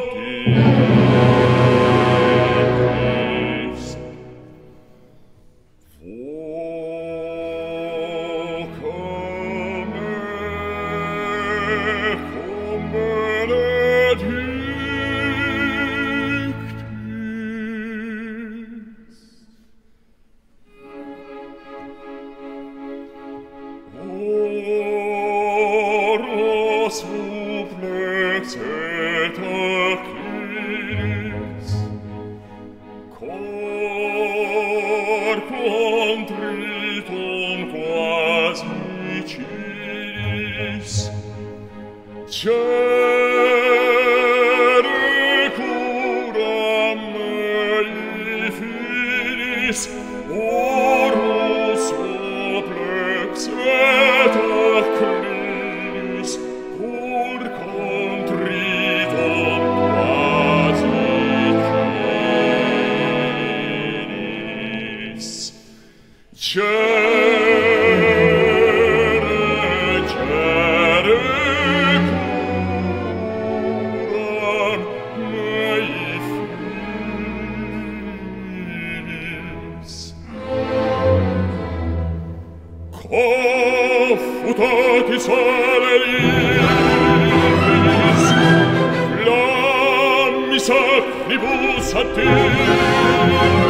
Come, come. Sacribus a te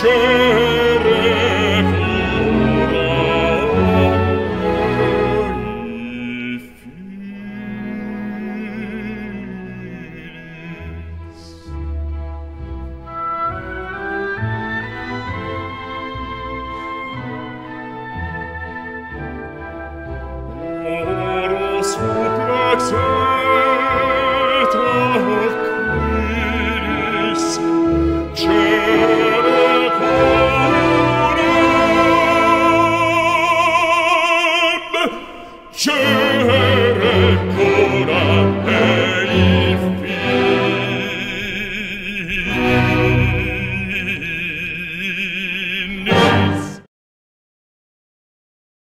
change.